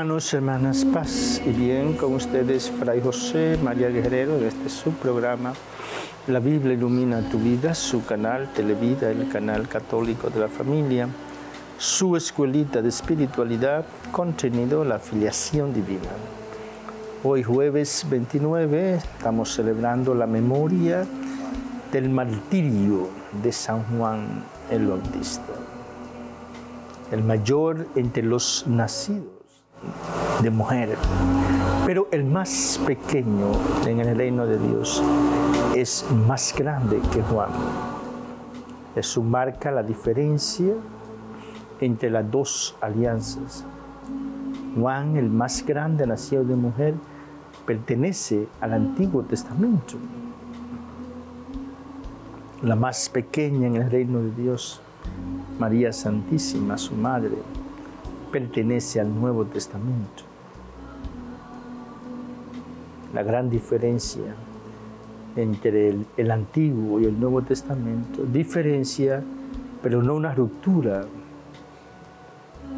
Hermanos, hermanas, paz y bien con ustedes, Fray José María Guerrero, de este su programa, La Biblia ilumina tu vida, su canal Televida, el canal católico de la familia, su escuelita de espiritualidad, contenido la filiación divina. Hoy jueves 29 estamos celebrando la memoria del martirio de San Juan el Bautista, el mayor entre los nacidos de mujer. Pero el más pequeño en el reino de Dios es más grande que Juan. Eso marca la diferencia entre las dos alianzas. Juan, el más grande nacido de mujer, pertenece al Antiguo Testamento. La más pequeña en el reino de Dios, María Santísima, su madre, pertenece al Nuevo Testamento. La gran diferencia entre el, Antiguo y el Nuevo Testamento, diferencia, pero no una ruptura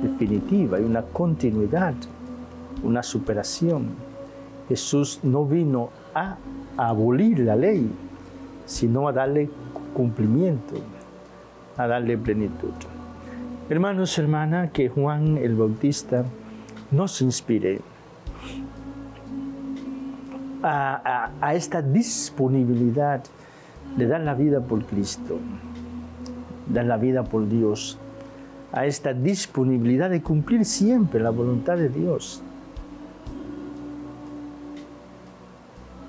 definitiva, hay una continuidad, una superación. Jesús no vino a abolir la ley, sino a darle cumplimiento, a darle plenitud. Hermanos, hermanas, que Juan el Bautista nos inspire a, esta disponibilidad de dar la vida por Cristo, dar la vida por Dios, a esta disponibilidad de cumplir siempre la voluntad de Dios,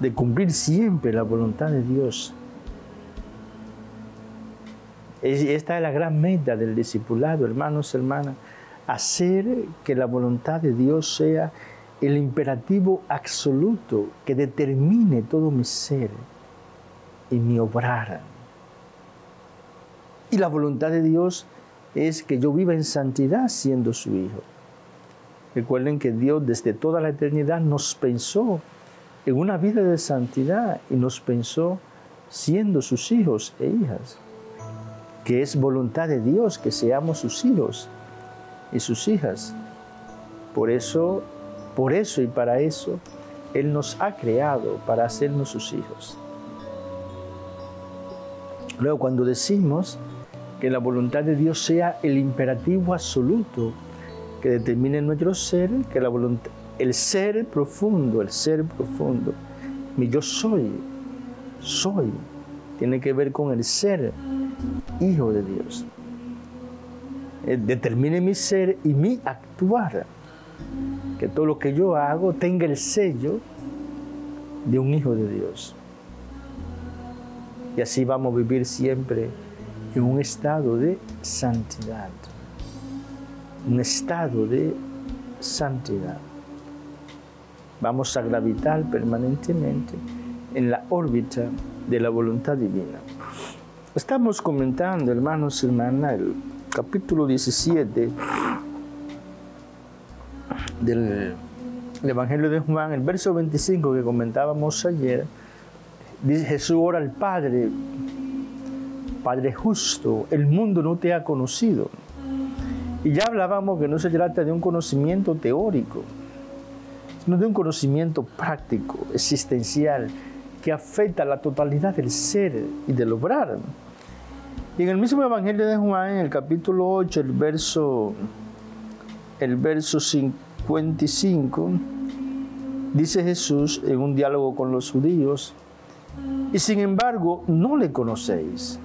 de cumplir siempre la voluntad de Dios esta es la gran meta del discipulado, hermanos, hermanas, hacer que la voluntad de Dios sea el imperativo absoluto que determine todo mi ser y mi obrar. Y la voluntad de Dios es que yo viva en santidad siendo su hijo. Recuerden que Dios desde toda la eternidad nos pensó en una vida de santidad y nos pensó siendo sus hijos e hijas que es voluntad de Dios que seamos sus hijos y sus hijas. Por eso, por eso y para eso, Él nos ha creado para hacernos sus hijos. Luego, cuando decimos que la voluntad de Dios sea el imperativo absoluto que determine nuestro ser, que la voluntad, el ser profundo, el ser profundo, mi yo soy, soy, tiene que ver con el ser hijo de Dios. Eh, determine mi ser y mi actuar. Que todo lo que yo hago tenga el sello de un hijo de Dios. Y así vamos a vivir siempre en un estado de santidad. Un estado de santidad. Vamos a gravitar permanentemente en la órbita de la voluntad divina. Estamos comentando, hermanos y hermanas, el capítulo 17 del Evangelio de Juan, el verso 25 que comentábamos ayer, dice Jesús ora al Padre, Padre justo, el mundo no te ha conocido. Y ya hablábamos que no se trata de un conocimiento teórico, sino de un conocimiento práctico, existencial, que afecta a la totalidad del ser y del obrar. Y en el mismo Evangelio de Juan, en el capítulo 8, el verso, el verso 55, dice Jesús en un diálogo con los judíos, y sin embargo no le conocéis.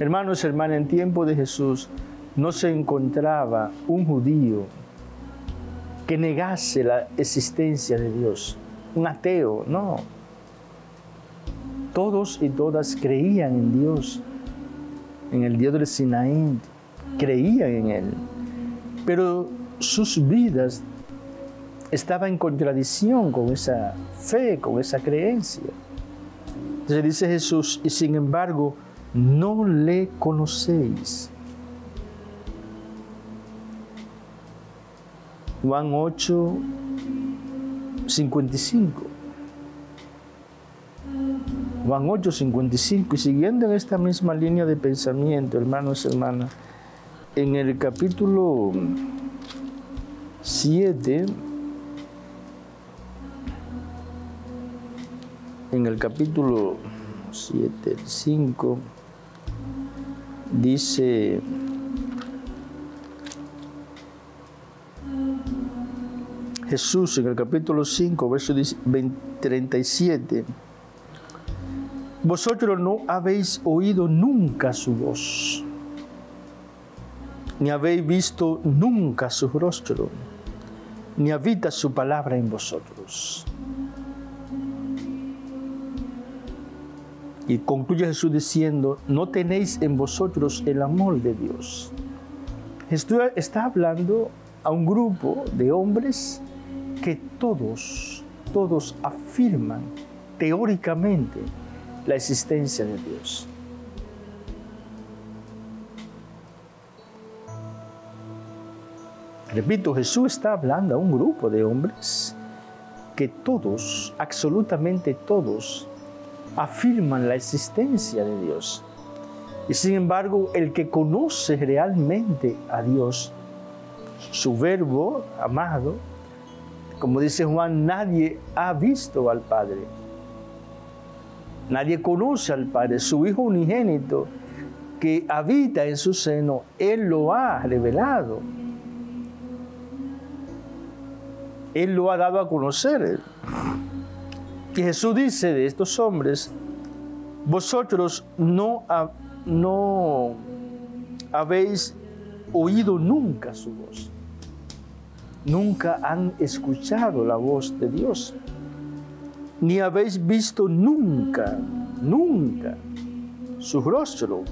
Hermanos, hermanas, en tiempo de Jesús no se encontraba un judío que negase la existencia de Dios, un ateo, no. Todos y todas creían en Dios, en el Dios del Sinaí, creían en Él, pero sus vidas estaban en contradicción con esa fe, con esa creencia. Entonces dice Jesús, y sin embargo, no le conocéis. Juan 8, 55. Juan 8, 55. Y siguiendo en esta misma línea de pensamiento, hermanos y hermanas, en el capítulo 7, en el capítulo 7, 5, dice, Jesús en el capítulo 5, verso 37, vosotros no habéis oído nunca su voz, ni habéis visto nunca su rostro, ni habita su palabra en vosotros. Y concluye Jesús diciendo, no tenéis en vosotros el amor de Dios. Jesús está hablando a un grupo de hombres que todos, todos afirman teóricamente la existencia de Dios. Repito, Jesús está hablando a un grupo de hombres que todos, absolutamente todos, afirman la existencia de Dios. Y sin embargo, el que conoce realmente a Dios, su verbo amado, como dice Juan, nadie ha visto al Padre. Nadie conoce al Padre. Su Hijo unigénito que habita en su seno, Él lo ha revelado. Él lo ha dado a conocer. Y Jesús dice de estos hombres, vosotros no, no habéis oído nunca su voz. Nunca han escuchado la voz de Dios. Ni habéis visto nunca, nunca su rostro.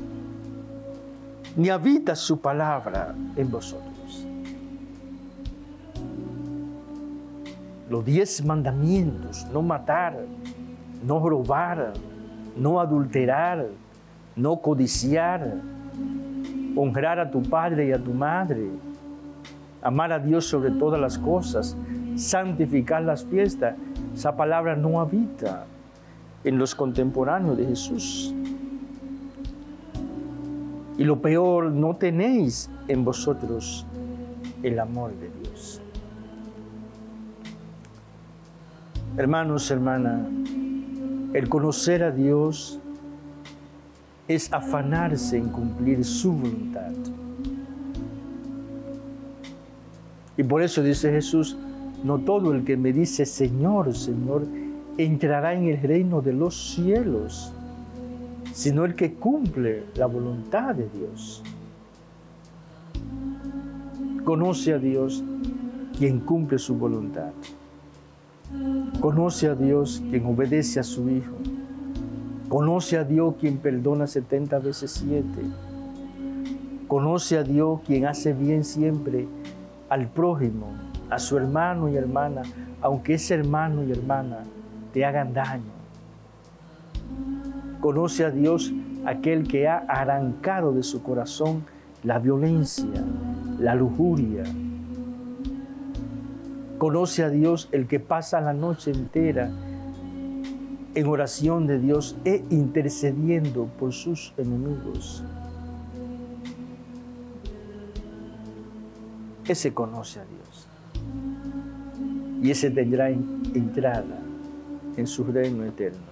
Ni habita su palabra en vosotros. los diez mandamientos, no matar, no robar, no adulterar, no codiciar, honrar a tu padre y a tu madre, amar a Dios sobre todas las cosas, santificar las fiestas, esa palabra no habita en los contemporáneos de Jesús. Y lo peor, no tenéis en vosotros el amor de Dios. Hermanos, hermanas, el conocer a Dios es afanarse en cumplir su voluntad. Y por eso dice Jesús, no todo el que me dice Señor, Señor, entrará en el reino de los cielos, sino el que cumple la voluntad de Dios. Conoce a Dios quien cumple su voluntad. Conoce a Dios quien obedece a su Hijo. Conoce a Dios quien perdona 70 veces 7. Conoce a Dios quien hace bien siempre al prójimo, a su hermano y hermana, aunque ese hermano y hermana te hagan daño. Conoce a Dios aquel que ha arrancado de su corazón la violencia, la lujuria, Conoce a Dios el que pasa la noche entera en oración de Dios e intercediendo por sus enemigos. Ese conoce a Dios. Y ese tendrá entrada en su reino eterno.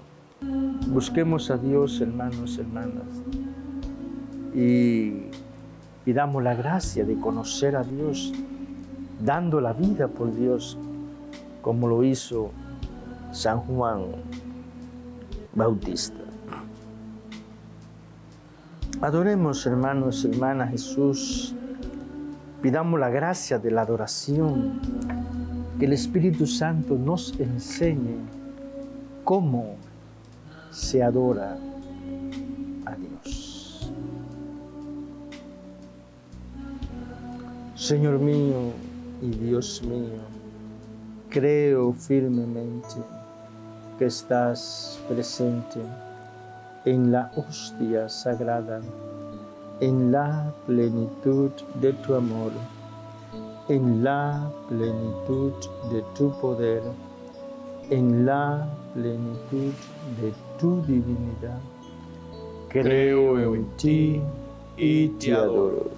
Busquemos a Dios, hermanos, hermanas, y pidamos la gracia de conocer a Dios dando la vida por Dios, como lo hizo San Juan Bautista. Adoremos, hermanos hermanas, Jesús. Pidamos la gracia de la adoración, que el Espíritu Santo nos enseñe cómo se adora a Dios. Señor mío, y Dios mío, creo firmemente que estás presente en la hostia sagrada, en la plenitud de tu amor, en la plenitud de tu poder, en la plenitud de tu divinidad. Creo en ti y te adoro.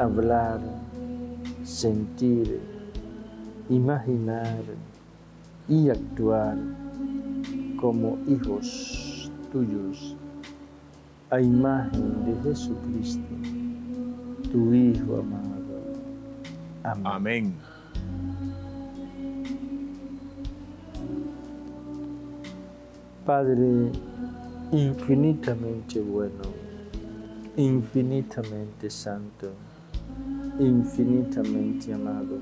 hablar, sentir, imaginar y actuar como hijos tuyos a imagen de Jesucristo, tu Hijo amado. Amén. Amén. Padre infinitamente bueno, infinitamente santo infinitamente amado,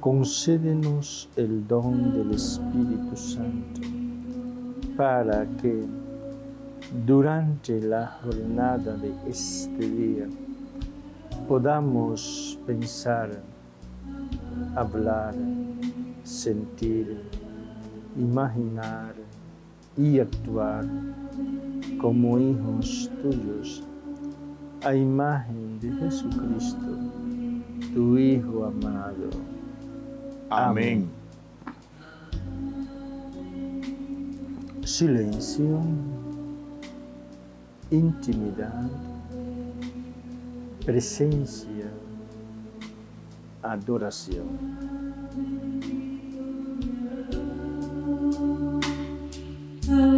concédenos el don del Espíritu Santo para que durante la jornada de este día podamos pensar, hablar, sentir, imaginar y actuar como hijos tuyos a imagen de Jesucristo, tu Hijo amado. Amém. Silêncio, Silencio, presença, adoração. adoración.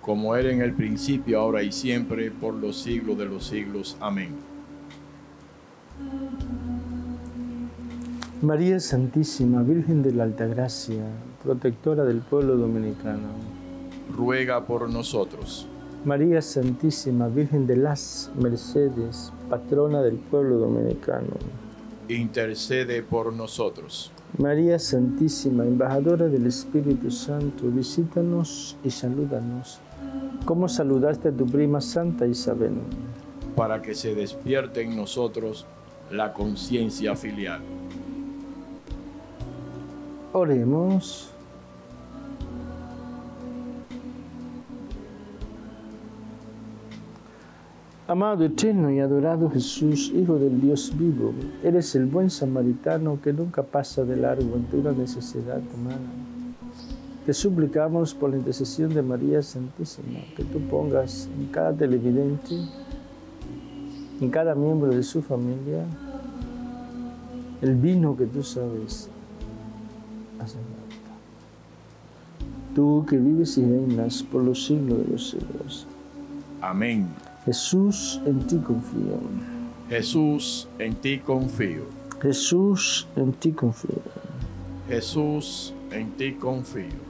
Como era en el principio, ahora y siempre, por los siglos de los siglos. Amén. María Santísima, Virgen de la Altagracia, protectora del pueblo dominicano. Ruega por nosotros. María Santísima, Virgen de las Mercedes, patrona del pueblo dominicano. Intercede por nosotros. María Santísima, embajadora del Espíritu Santo, visítanos y salúdanos. ¿Cómo saludaste a tu prima Santa Isabel? Para que se despierte en nosotros la conciencia filial. Oremos. Amado eterno y adorado Jesús, Hijo del Dios vivo, eres el buen samaritano que nunca pasa de largo ante una necesidad humana. Te suplicamos por la intercesión de María Santísima que tú pongas en cada televidente, en cada miembro de su familia, el vino que tú sabes hacer falta. Tú que vives y reinas por los siglos de los siglos. Amén. Jesús, en ti confío. Jesús, en ti confío. Jesús, en ti confío. Jesús, en ti confío.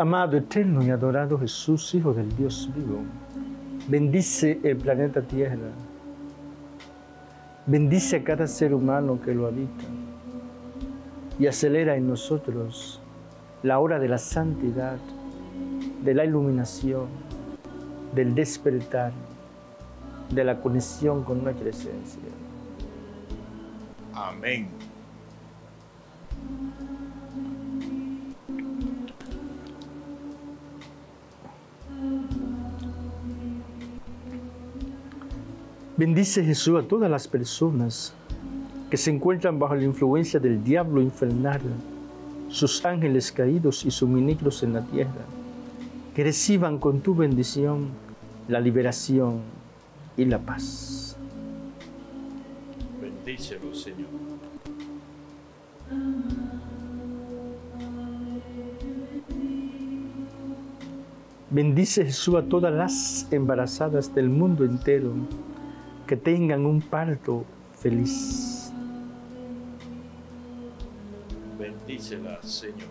Amado, eterno y adorado Jesús, Hijo del Dios vivo, bendice el planeta Tierra. Bendice a cada ser humano que lo habita y acelera en nosotros la hora de la santidad, de la iluminación, del despertar, de la conexión con nuestra esencia. Amén. Bendice Jesús a todas las personas que se encuentran bajo la influencia del diablo infernal, sus ángeles caídos y sus ministros en la tierra, que reciban con tu bendición la liberación y la paz. Bendícelo, Señor. Bendice Jesús a todas las embarazadas del mundo entero que tengan un parto feliz. Bendícela, Señor.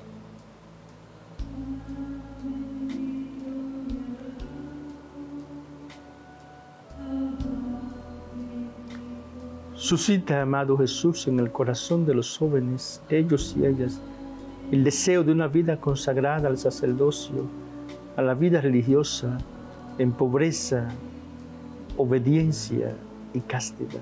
Suscita, amado Jesús, en el corazón de los jóvenes, ellos y ellas, el deseo de una vida consagrada al sacerdocio, a la vida religiosa, en pobreza, obediencia y castidad.